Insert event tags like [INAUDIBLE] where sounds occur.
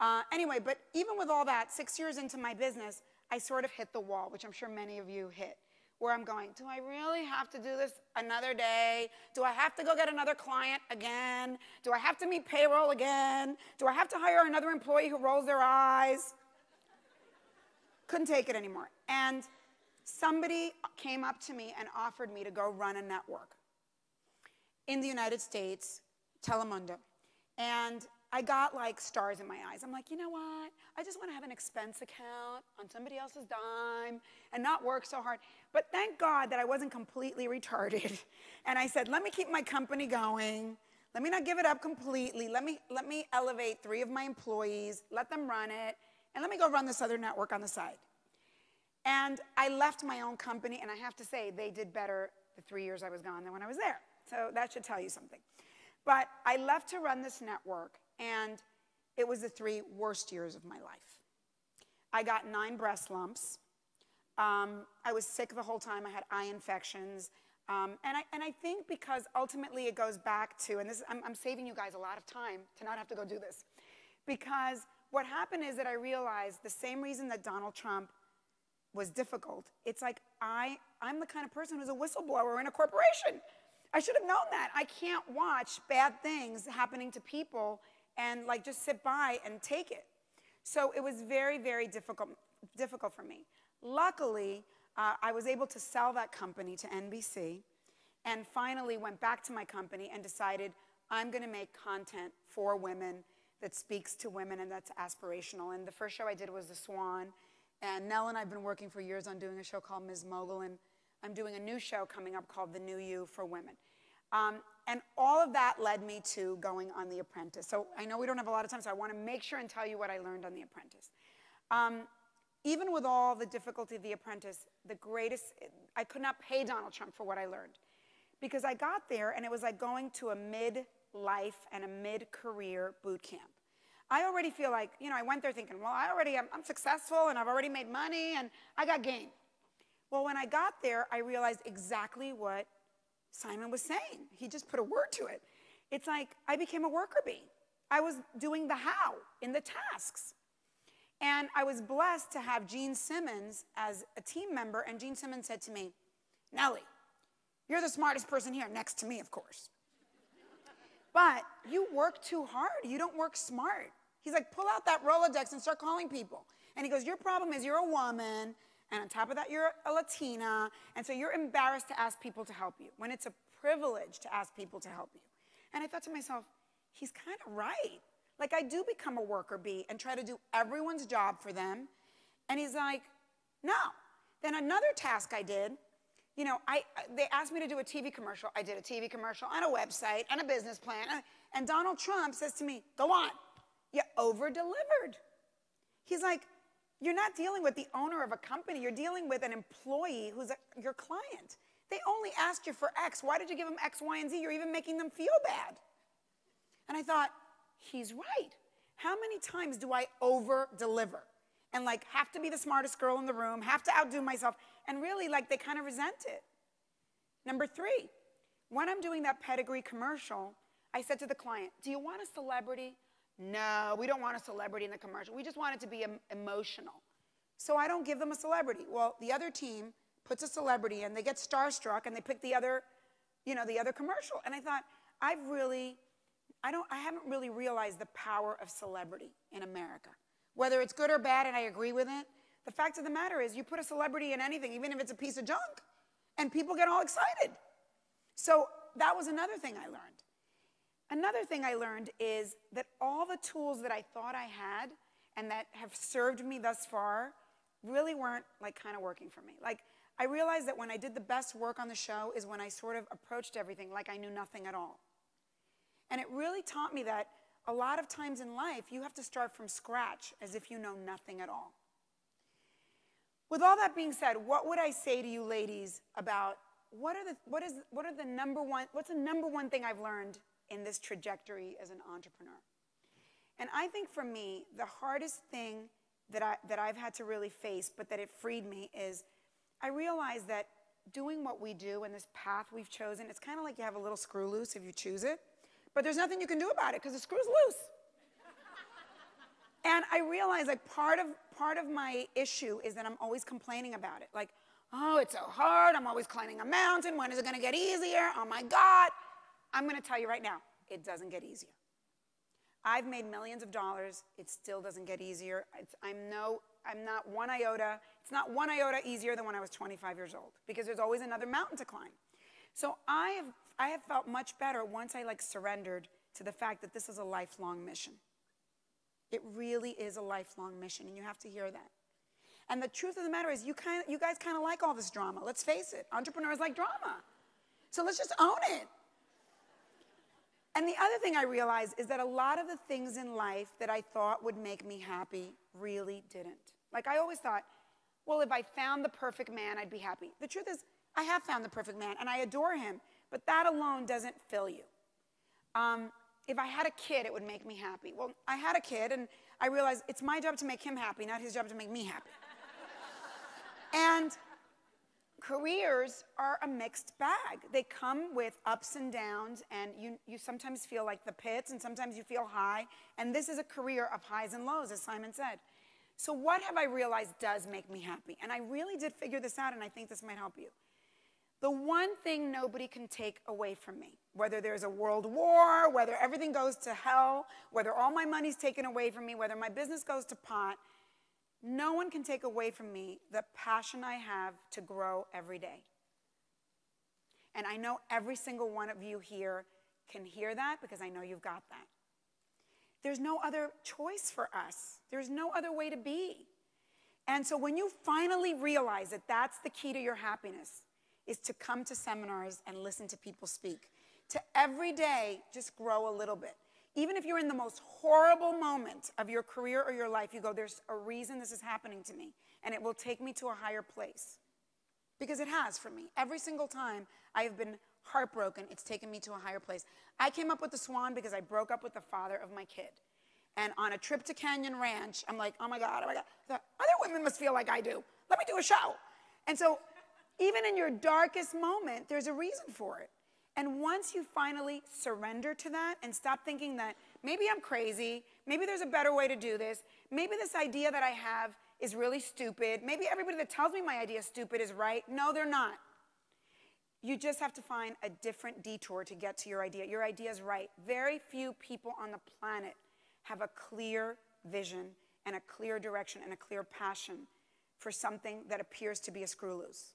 Uh, anyway, but even with all that, six years into my business, I sort of hit the wall, which I'm sure many of you hit, where I'm going, do I really have to do this another day? Do I have to go get another client again? Do I have to meet payroll again? Do I have to hire another employee who rolls their eyes? Couldn't take it anymore. And somebody came up to me and offered me to go run a network in the United States, Telemundo. And I got like stars in my eyes. I'm like, you know what? I just want to have an expense account on somebody else's dime and not work so hard. But thank God that I wasn't completely retarded. [LAUGHS] And I said, let me keep my company going. Let me not give it up completely. Let me, let me elevate three of my employees, let them run it, and let me go run this other network on the side. And I left my own company, and I have to say, they did better the three years I was gone than when I was there. So that should tell you something. But I left to run this network, and it was the three worst years of my life. I got nine breast lumps. Um, I was sick the whole time. I had eye infections. Um, and, I, and I think because ultimately it goes back to, and this, I'm, I'm saving you guys a lot of time to not have to go do this, because what happened is that I realized the same reason that Donald Trump was difficult, it's like I, I'm the kind of person who's a whistleblower in a corporation. I should have known that. I can't watch bad things happening to people and like just sit by and take it. So it was very, very difficult, difficult for me. Luckily, uh, I was able to sell that company to NBC and finally went back to my company and decided I'm going to make content for women that speaks to women and that's aspirational. And the first show I did was The Swan. And Nell and I have been working for years on doing a show called Ms. Mogul. And I'm doing a new show coming up called The New You for Women. Um, and all of that led me to going on The Apprentice. So I know we don't have a lot of time, so I want to make sure and tell you what I learned on The Apprentice. Um, even with all the difficulty of The Apprentice, the greatest, I could not pay Donald Trump for what I learned. Because I got there and it was like going to a mid-life and a mid-career boot camp. I already feel like, you know, I went there thinking, well, I already, I'm, I'm successful and I've already made money and I got game. Well, when I got there, I realized exactly what Simon was saying. He just put a word to it. It's like I became a worker bee. I was doing the how in the tasks. And I was blessed to have Gene Simmons as a team member. And Gene Simmons said to me, Nely, you're the smartest person here, next to me, of course. But you work too hard. You don't work smart. He's like, pull out that Rolodex and start calling people. And he goes, Your problem is you're a woman and on top of that, you're a Latina, and so you're embarrassed to ask people to help you when it's a privilege to ask people to help you. And I thought to myself, he's kind of right. Like, I do become a worker bee and try to do everyone's job for them. And he's like, no. Then another task I did, you know, I, they asked me to do a TV commercial. I did a TV commercial and a website and a business plan. And Donald Trump says to me, go on. You over delivered. He's like, you're not dealing with the owner of a company, you're dealing with an employee who's a, your client. They only asked you for X. Why did you give them X, Y, and Z? You're even making them feel bad. And I thought, he's right. How many times do I over deliver? And like have to be the smartest girl in the room, have to outdo myself, and really like they kind of resent it. Number three, when I'm doing that pedigree commercial, I said to the client, Do you want a celebrity no, we don't want a celebrity in the commercial. We just want it to be emotional. So I don't give them a celebrity. Well, the other team puts a celebrity in, they get starstruck, and they pick the other, you know, the other commercial. And I thought, I've really, I don't, I haven't really realized the power of celebrity in America. Whether it's good or bad, and I agree with it, the fact of the matter is you put a celebrity in anything, even if it's a piece of junk, and people get all excited. So that was another thing I learned. Another thing I learned is that all the tools that I thought I had and that have served me thus far really weren't like kind of working for me. Like I realized that when I did the best work on the show is when I sort of approached everything like I knew nothing at all. And it really taught me that a lot of times in life you have to start from scratch as if you know nothing at all. With all that being said, what would I say to you ladies about what are the what is what are the number one what's the number one thing I've learned in this trajectory as an entrepreneur. And I think for me, the hardest thing that, I, that I've had to really face, but that it freed me, is I realized that doing what we do and this path we've chosen, it's kind of like you have a little screw loose if you choose it, but there's nothing you can do about it because the screw's loose. and I realize like part of part of my issue is that I'm always complaining about it. Like, oh, it's so hard. I'm always climbing a mountain. When is it going to get easier? Oh my God. I'm going to tell you right now, it doesn't get easier. I've made millions of dollars. It still doesn't get easier. It's, I'm no, I'm not one iota. It's not one iota easier than when I was 25 years old because there's always another mountain to climb. So I have, I have felt much better once I like surrendered to the fact that this is a lifelong mission. It really is a lifelong mission, and you have to hear that. And the truth of the matter is, you, kind you guys kind of like all this drama. Let's face it, entrepreneurs like drama. So let's just own it. And the other thing I realized is that a lot of the things in life that I thought would make me happy really didn't. Like I always thought, well, if I found the perfect man, I'd be happy. The truth is, I have found the perfect man and I adore him, but that alone doesn't fill you. Um, if I had a kid, it would make me happy. Well, I had a kid and I realized it's my job to make him happy, not his job to make me happy. [LAUGHS] and careers are a mixed bag. They come with ups and downs, and you, you sometimes feel like the pits, and sometimes you feel high. And this is a career of highs and lows, as Simon said. So, what have I realized does make me happy? And I really did figure this out, and I think this might help you. The one thing nobody can take away from me, whether there's a world war, whether everything goes to hell, whether all my money's taken away from me, whether my business goes to pot, no one can take away from me the passion I have to grow every day. And I know every single one of you here can hear that because I know you've got that. There's no other choice for us, there's no other way to be. And so when you finally realize that that's the key to your happiness, is to come to seminars and listen to people speak. To every day just grow a little bit. Even if you're in the most horrible moment of your career or your life, you go, there's a reason this is happening to me, and it will take me to a higher place. Because it has for me. Every single time I have been heartbroken, it's taken me to a higher place. I came up with the swan because I broke up with the father of my kid. And on a trip to Canyon Ranch, I'm like, oh my God, oh my God. Other women must feel like I do. Let me do a show. And so, even in your darkest moment, there's a reason for it. And once you finally surrender to that and stop thinking that maybe I'm crazy, maybe there's a better way to do this, maybe this idea that I have is really stupid, maybe everybody that tells me my idea is stupid is right. No, they're not. You just have to find a different detour to get to your idea. Your idea is right. Very few people on the planet have a clear vision and a clear direction and a clear passion for something that appears to be a screw loose.